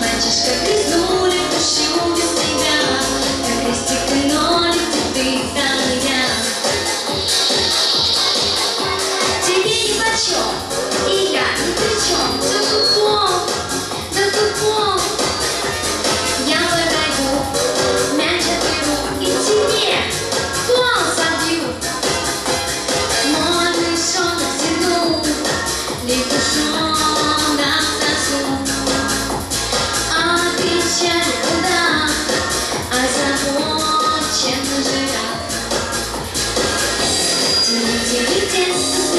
Мальчишка грязнули,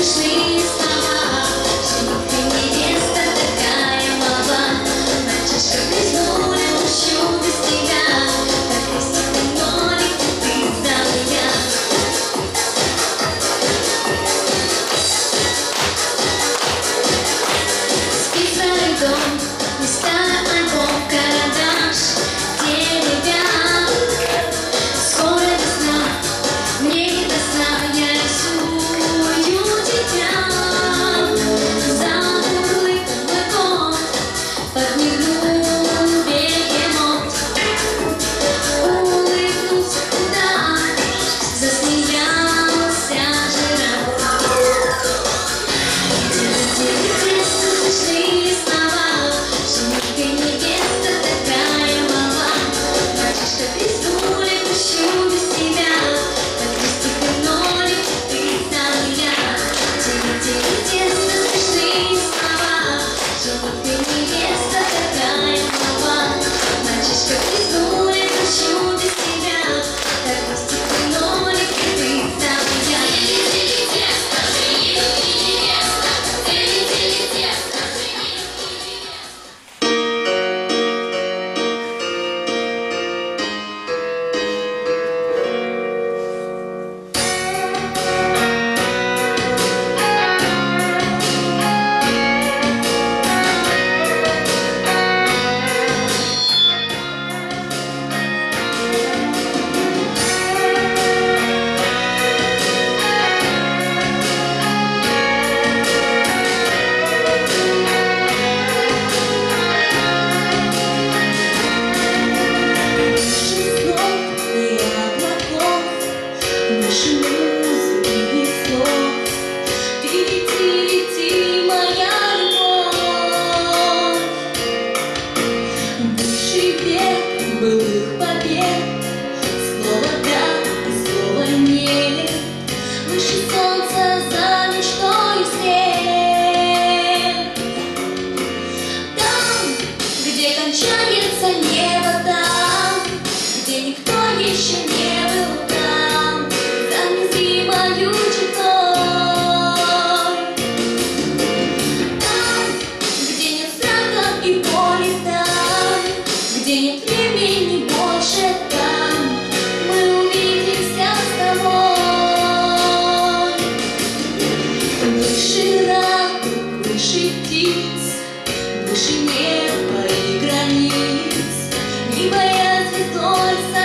смешные слова, выше солнца. sun.